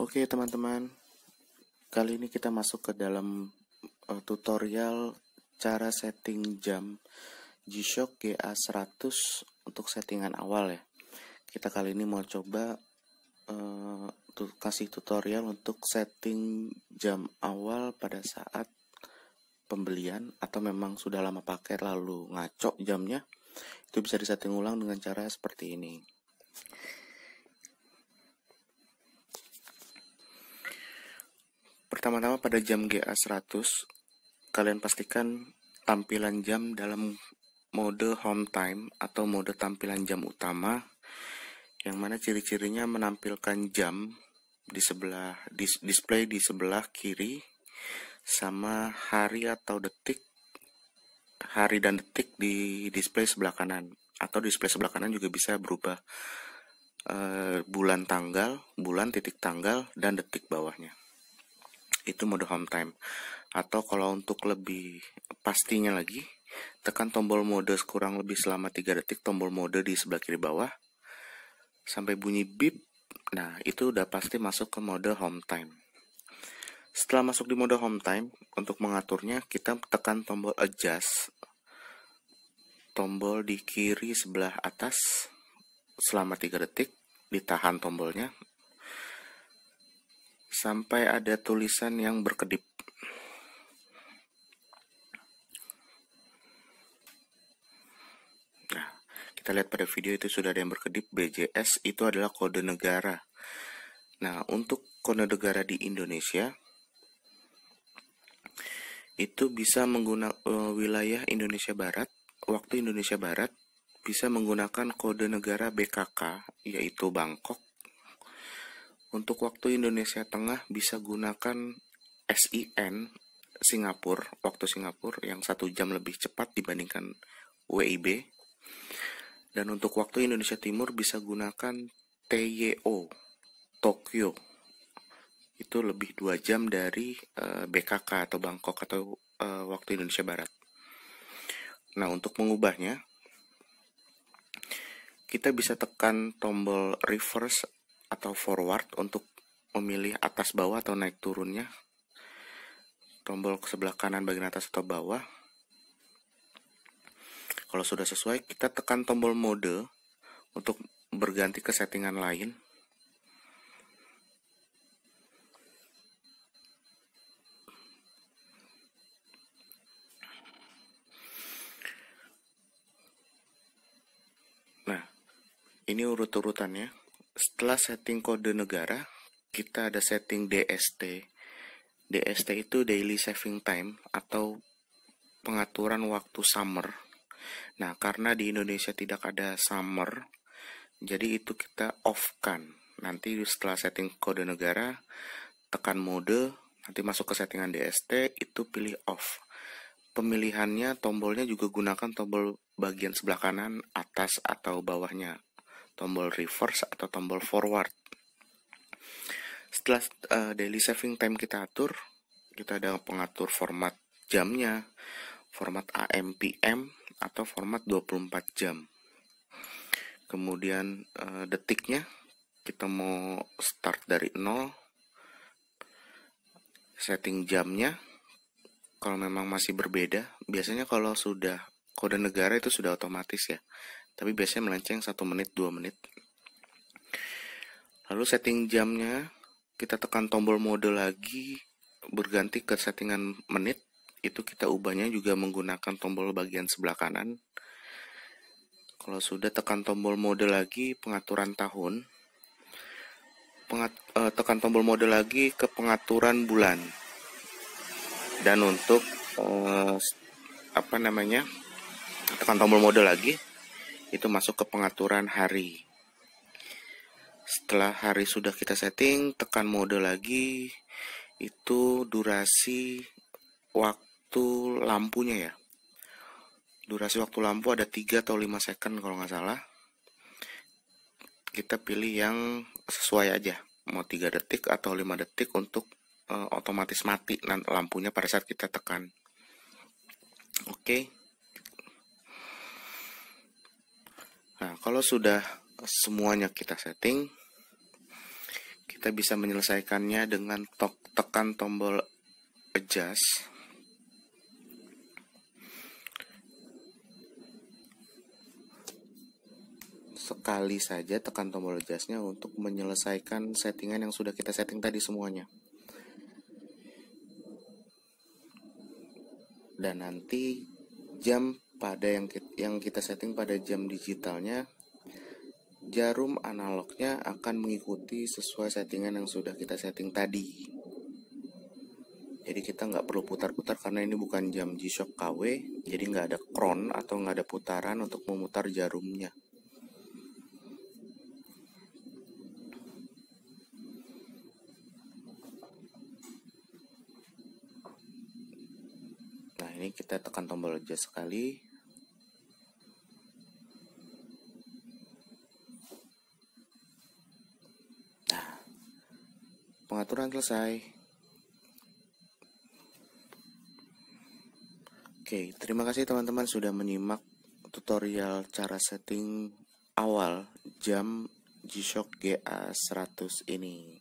Oke teman-teman, kali ini kita masuk ke dalam uh, tutorial cara setting jam G-Shock GA100 untuk settingan awal ya. Kita kali ini mau coba uh, kasih tutorial untuk setting jam awal pada saat pembelian atau memang sudah lama pakai lalu ngaco jamnya. Itu bisa disetting ulang dengan cara seperti ini. Pertama-tama pada jam GA100, kalian pastikan tampilan jam dalam mode home time atau mode tampilan jam utama yang mana ciri-cirinya menampilkan jam di sebelah dis, display di sebelah kiri sama hari atau detik hari dan detik di display sebelah kanan. Atau display sebelah kanan juga bisa berubah uh, bulan tanggal, bulan titik tanggal dan detik bawahnya itu mode home time. Atau kalau untuk lebih pastinya lagi tekan tombol mode kurang lebih selama 3 detik tombol mode di sebelah kiri bawah. Sampai bunyi beep. Nah itu udah pasti masuk ke mode home time. Setelah masuk di mode home time untuk mengaturnya kita tekan tombol adjust. Tombol di kiri sebelah atas selama 3 detik ditahan tombolnya sampai ada tulisan yang berkedip. Nah, kita lihat pada video itu sudah ada yang berkedip BJS itu adalah kode negara. Nah, untuk kode negara di Indonesia itu bisa menggunakan uh, wilayah Indonesia Barat, waktu Indonesia Barat bisa menggunakan kode negara BKK yaitu Bangkok untuk waktu Indonesia Tengah bisa gunakan SIN Singapura, waktu Singapura yang satu jam lebih cepat dibandingkan WIB. Dan untuk waktu Indonesia Timur bisa gunakan TYO, Tokyo. Itu lebih dua jam dari eh, BKK atau Bangkok atau uh, waktu Indonesia Barat. Nah, untuk mengubahnya, kita bisa tekan tombol reverse atau forward untuk memilih atas bawah atau naik turunnya? Tombol ke sebelah kanan bagian atas atau bawah? Kalau sudah sesuai kita tekan tombol mode untuk berganti ke settingan lain. Nah, ini urut-urutannya setelah setting kode negara, kita ada setting DST. DST itu Daily Saving Time atau pengaturan waktu summer. Nah, karena di Indonesia tidak ada summer, jadi itu kita off kan. Nanti setelah setting kode negara, tekan mode, nanti masuk ke settingan DST, itu pilih off. Pemilihannya tombolnya juga gunakan tombol bagian sebelah kanan, atas atau bawahnya tombol reverse atau tombol forward. Setelah uh, daily saving time kita atur, kita ada pengatur format jamnya, format AM PM atau format 24 jam. Kemudian uh, detiknya kita mau start dari 0. Setting jamnya kalau memang masih berbeda, biasanya kalau sudah kode negara itu sudah otomatis ya tapi biasanya melenceng satu menit dua menit. Lalu setting jamnya kita tekan tombol mode lagi berganti ke settingan menit. Itu kita ubahnya juga menggunakan tombol bagian sebelah kanan. Kalau sudah tekan tombol mode lagi pengaturan tahun. Pengat, eh, tekan tombol mode lagi ke pengaturan bulan. Dan untuk eh, apa namanya tekan tombol mode lagi itu masuk ke pengaturan hari. Setelah hari sudah kita setting, tekan mode lagi, itu durasi waktu lampunya ya. Durasi waktu lampu ada 3 atau 5 second kalau nggak salah. Kita pilih yang sesuai aja, mau 3 detik atau 5 detik untuk uh, otomatis mati lampunya pada saat kita tekan. Oke. Okay. Nah, kalau sudah semuanya kita setting, kita bisa menyelesaikannya dengan tok tekan tombol adjust. Sekali saja tekan tombol adjustnya untuk menyelesaikan settingan yang sudah kita setting tadi semuanya. Dan nanti jam pada yang kita, yang kita setting pada jam digitalnya jarum analognya akan mengikuti sesuai settingan yang sudah kita setting tadi jadi kita nggak perlu putar-putar karena ini bukan jam G-Shock KW jadi nggak ada kron atau nggak ada putaran untuk memutar jarumnya Nah, ini kita tekan tombol adjust sekali. Pengaturan selesai. Oke, terima kasih teman-teman sudah menyimak tutorial cara setting awal jam G-Shock GA100 ini.